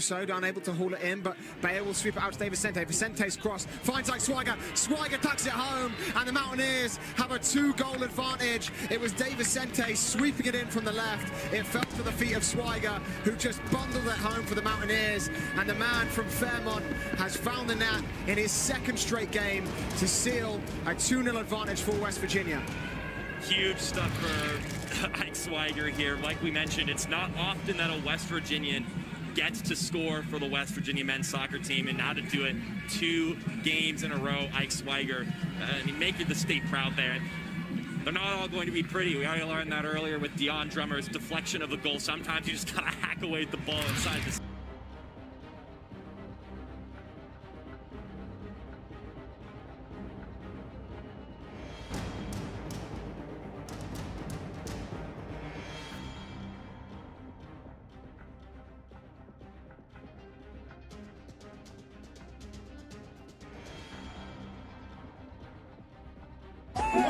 so unable to haul it in, but Bayer will sweep it out to De Vicente. Vicente's cross finds Ike Swiger. Swiger tucks it home, and the Mountaineers have a two-goal advantage. It was De Vicente sweeping it in from the left. It fell to the feet of Swiger, who just bundled it home for the Mountaineers. And the man from Fairmont has found the net in his second straight game to seal a 2-0 advantage for West Virginia. Huge stuff for Ike Swiger here. Like we mentioned, it's not often that a West Virginian gets to score for the West Virginia men's soccer team, and now to do it two games in a row, Ike Swiger. Uh, I mean, making the state proud there. They're not all going to be pretty. We already learned that earlier with Dion Drummer's deflection of the goal. Sometimes you just gotta hack away at the ball inside the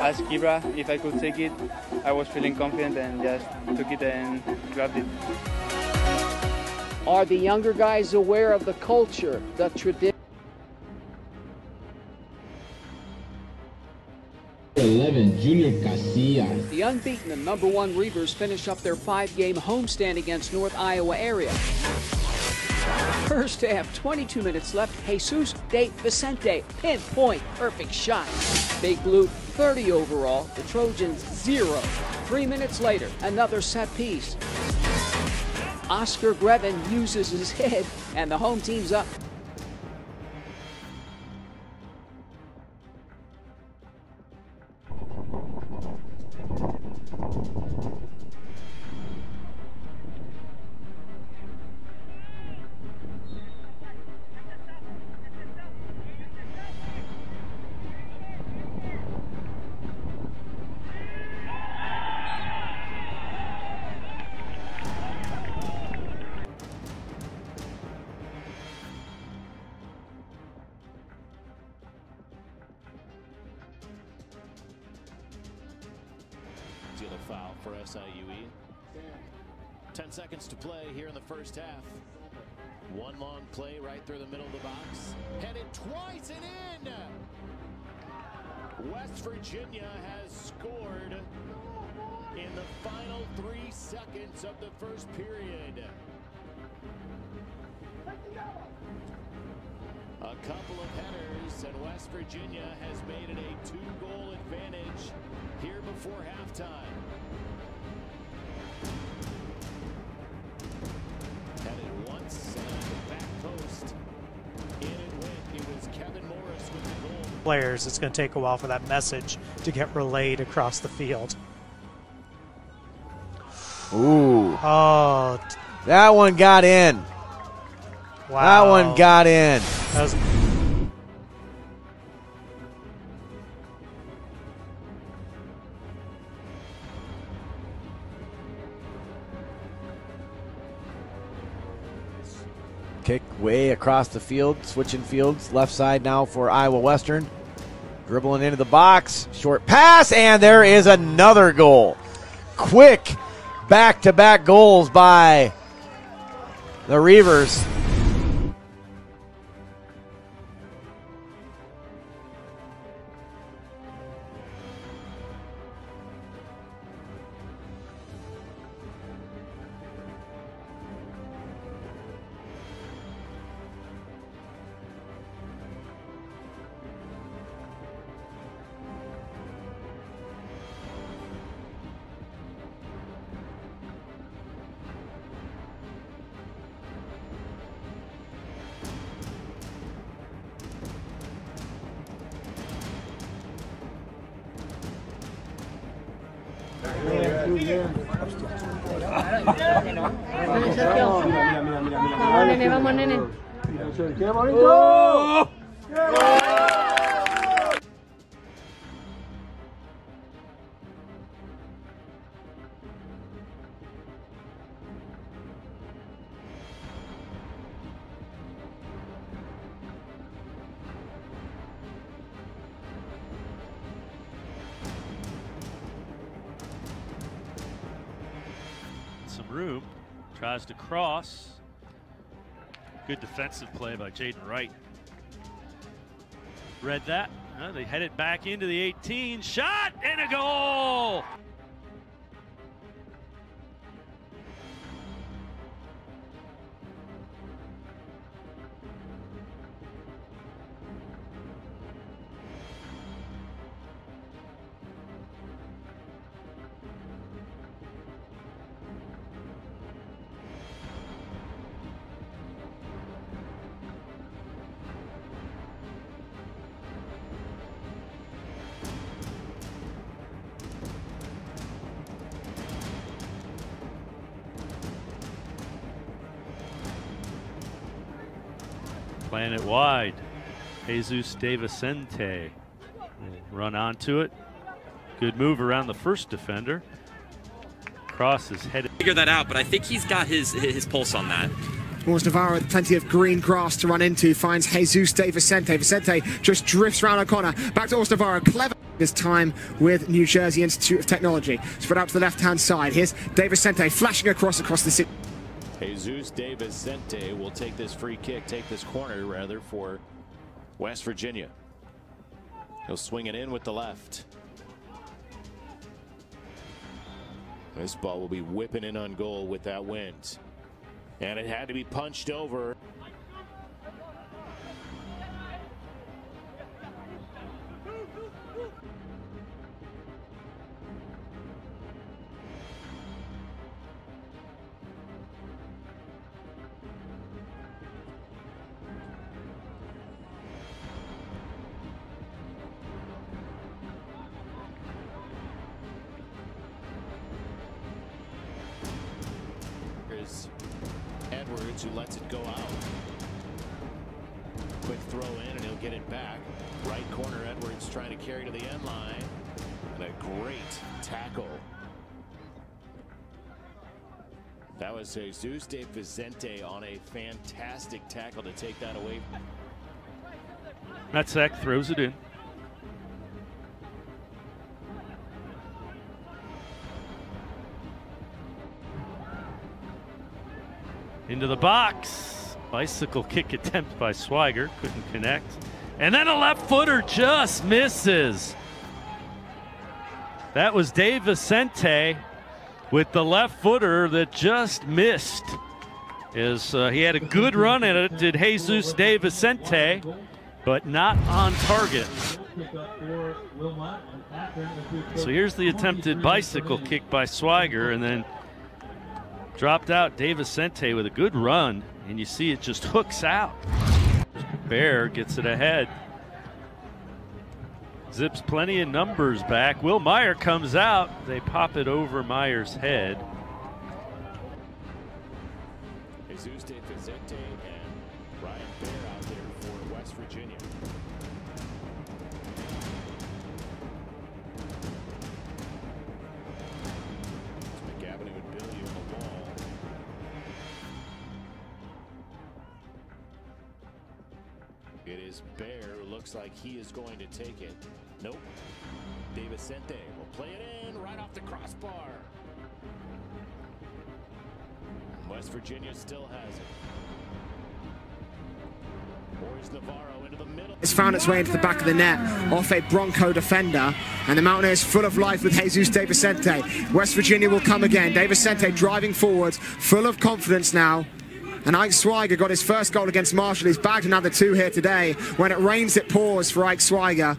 asked Kibra if I could take it. I was feeling confident and just took it and grabbed it. Are the younger guys aware of the culture, the tradition? 11, Junior Casillas. The unbeaten and number one Reivers finish up their five-game homestand against North Iowa area. First half, 22 minutes left. Jesus de Vicente, pinpoint, perfect shot. Big Blue, 30 overall. The Trojans, zero. Three minutes later, another set piece. Oscar Grevin uses his head, and the home team's up 10 seconds to play here in the first half. One long play right through the middle of the box. Headed twice and in! West Virginia has scored in the final three seconds of the first period. A couple of headers, and West Virginia has made it a two-goal advantage here before halftime. Players, it's going to take a while for that message to get relayed across the field. Ooh, Oh, that one got in. wow. That one got in. Kick way across the field, switching fields. Left side now for Iowa Western. Dribbling into the box. Short pass, and there is another goal. Quick back to back goals by the Reivers. Vamos, nene, vamos, nene. ¡Qué bonito! ¡Oh! ¡Qué bonito! Room. Tries to cross. Good defensive play by Jaden Wright. Read that. Uh, they head it back into the 18. Shot and a goal! Playing it wide. Jesus De Vicente will run onto it. Good move around the first defender. Cross is headed. Figure that out, but I think he's got his his pulse on that. Morris Navarro with plenty of green grass to run into. Finds Jesus De Vicente. Vicente just drifts around a corner. Back to Morris Navarro. Clever this time with New Jersey Institute of Technology. Spread out to the left-hand side. Here's De Vicente flashing across across the city. Jesus De Vicente will take this free kick, take this corner rather for West Virginia. He'll swing it in with the left. This ball will be whipping in on goal with that wind. And it had to be punched over. Is Edwards who lets it go out. Quick throw in and he'll get it back. Right corner Edwards trying to carry to the end line. And a great tackle. That was Jesus De Vicente on a fantastic tackle to take that away. Metzek throws it in. Into the box. Bicycle kick attempt by Swiger. Couldn't connect. And then a left footer just misses. That was De Vicente with the left footer that just missed. Is uh, he had a good run at it, did Jesus De Vicente, but not on target. So here's the attempted bicycle kick by Swiger, and then dropped out De Vicente with a good run, and you see it just hooks out. Bear gets it ahead. Zips plenty of numbers back. Will Meyer comes out. They pop it over Meyer's head. Jesus Bear looks like he is going to take it. Nope. De Vicente will play it in right off the crossbar. West Virginia still has it. Morris Navarro into the middle. It's found its way into the back of the net off a Bronco defender. And the Mountaineers full of life with Jesus De Vicente. West Virginia will come again. De Vicente driving forwards, full of confidence now. And Ike Swiger got his first goal against Marshall. He's bagged another two here today. When it rains, it pours for Ike Swiger.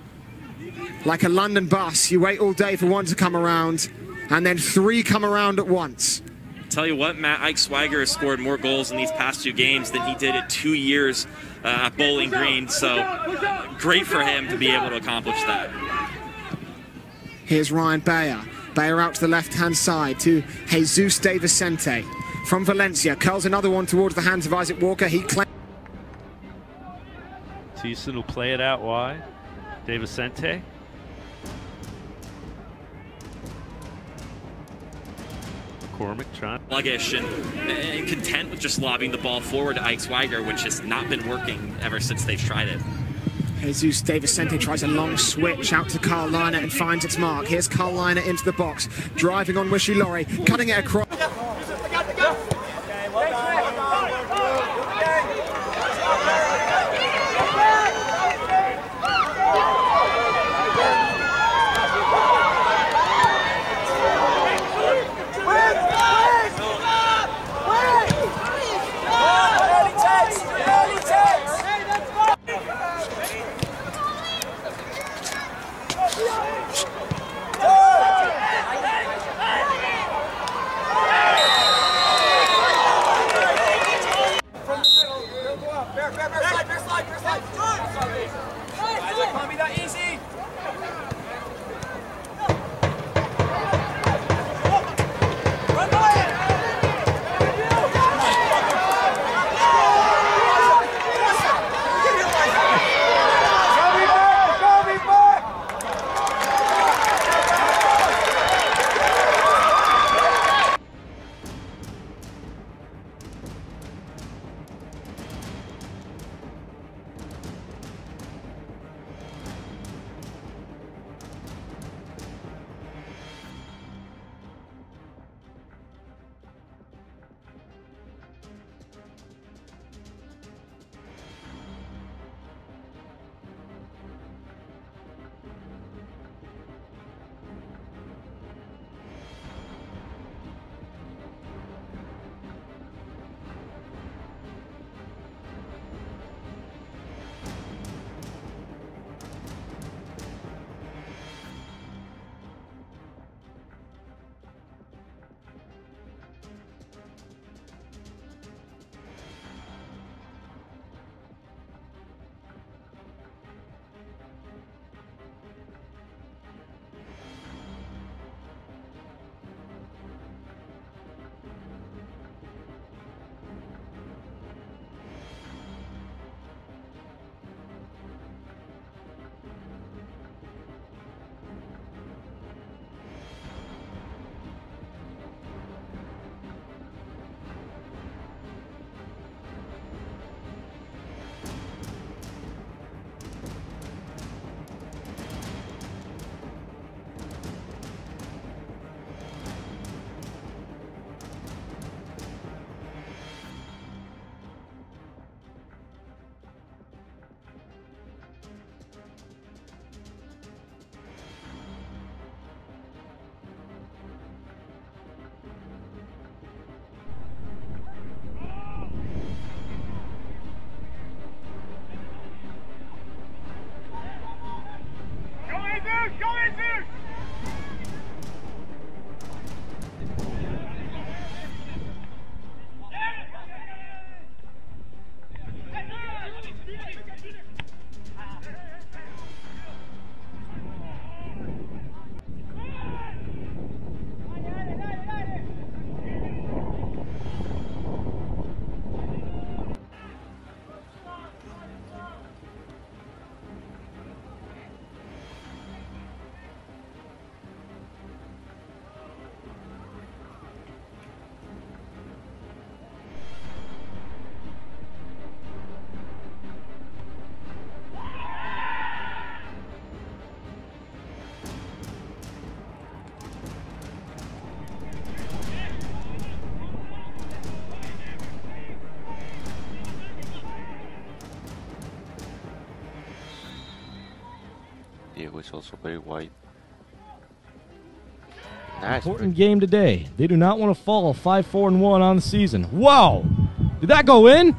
Like a London bus, you wait all day for one to come around, and then three come around at once. Tell you what, Matt Ike Swiger has scored more goals in these past two games than he did at two years uh, at Bowling Green. So great for him to be able to accomplish that. Here's Ryan Bayer. Bayer out to the left-hand side to Jesus De Vicente. From Valencia, curls another one towards the hands of Isaac Walker. He claims. Thiessen will play it out wide. De Vicente. McCormick trying. Sluggish and, and content with just lobbing the ball forward to Ike Swiger, which has not been working ever since they've tried it. Jesus De Vicente tries a long switch out to Carl Liner and finds its mark. Here's Carl Liner into the box, driving on Wishy Laurie, cutting it across. Is also very wide. Nice. Important game today. They do not want to fall 5 4 and 1 on the season. Wow! Did that go in?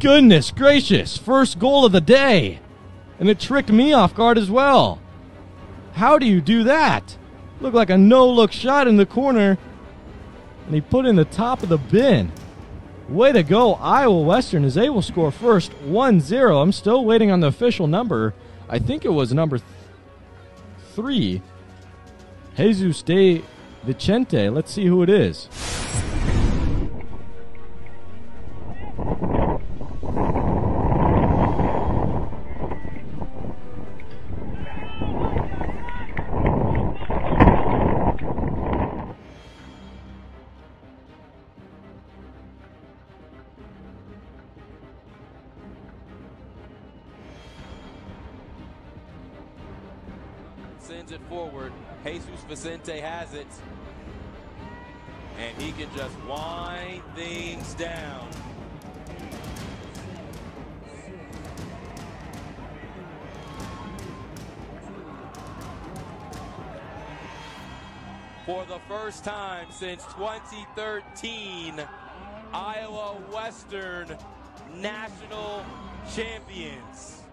Goodness gracious. First goal of the day. And it tricked me off guard as well. How do you do that? Looked like a no look shot in the corner. And he put in the top of the bin. Way to go. Iowa Western is able to score first 1 0. I'm still waiting on the official number. I think it was number th- three. Jesus de Vicente. Let's see who it is. Vicente has it. And he can just wind things down. For the first time since 2013, Iowa Western national champions.